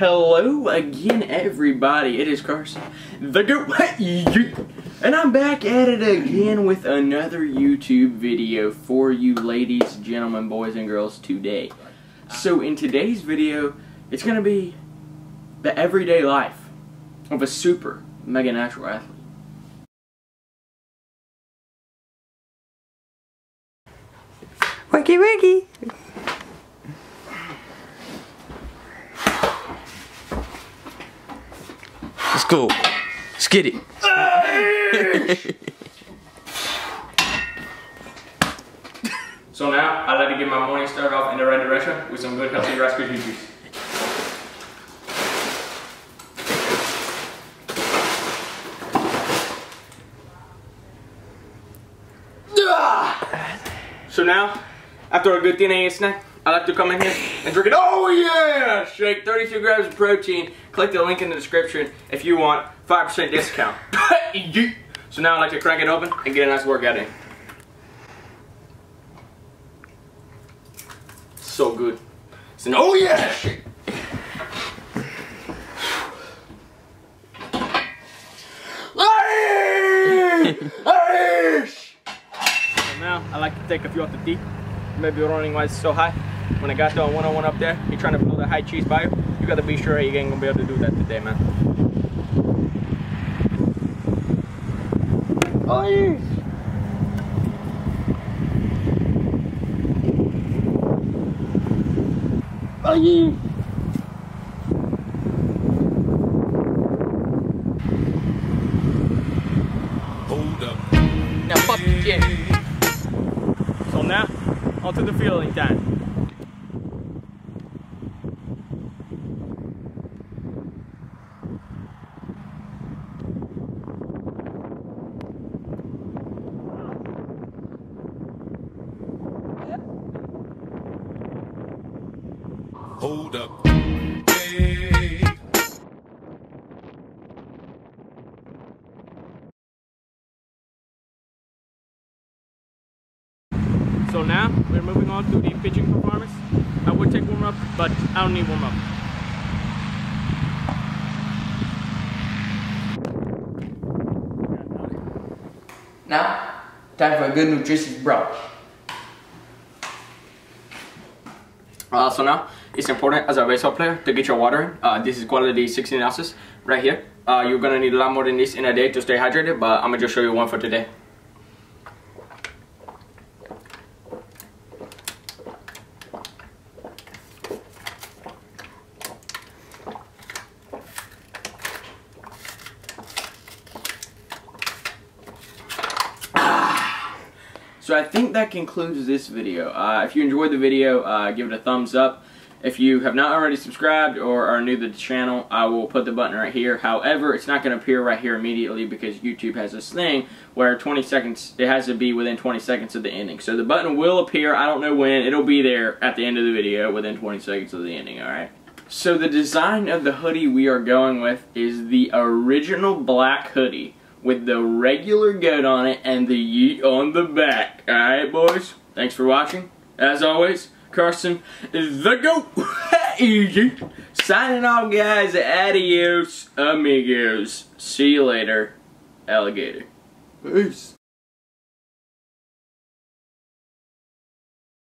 Hello again, everybody. It is Carson, the Goat, and I'm back at it again with another YouTube video for you ladies, gentlemen, boys, and girls today. So in today's video, it's going to be the everyday life of a super mega natural athlete. Wakey wakey. Let's go. Let's get it. so now, I like to get my morning started off in the right direction with some good healthy Rice Krispie juice. So now, after a good 10 a.m. snack, I like to come in here and drink it. Oh yeah! Shake 32 grams of protein. Click the link in the description if you want 5% discount. so now I like to crack it open and get a nice workout in. So good. So, oh yeah! So now I like to take a few off the teeth. Maybe running wise so high. When I got the one on one up there, you're trying to build a high cheese bio. You gotta be sure you ain't gonna be able to do that today, man. Oh yeah. Oh yeah. Hold up. Now fuck you, yeah. So now, on to the feeling time. Hold up. Hey. So now, we're moving on to the pitching performance. I would take warm up, but I don't need warm up. Now, time for a good nutritious brunch. Uh, so now, it's important as a baseball player to get your water. Uh, this is quality 16 ounces right here. Uh, you're gonna need a lot more than this in a day to stay hydrated, but I'm gonna just show you one for today. So I think that concludes this video. Uh, if you enjoyed the video, uh, give it a thumbs up. If you have not already subscribed or are new to the channel, I will put the button right here. However, it's not going to appear right here immediately because YouTube has this thing where 20 seconds, it has to be within 20 seconds of the ending. So the button will appear, I don't know when, it'll be there at the end of the video within 20 seconds of the ending, alright? So the design of the hoodie we are going with is the original black hoodie with the regular goat on it and the yeet on the back. Alright, boys? Thanks for watching. As always, Carson is the goat. Easy. Signing off, guys. Adios, amigos. See you later, alligator. Peace.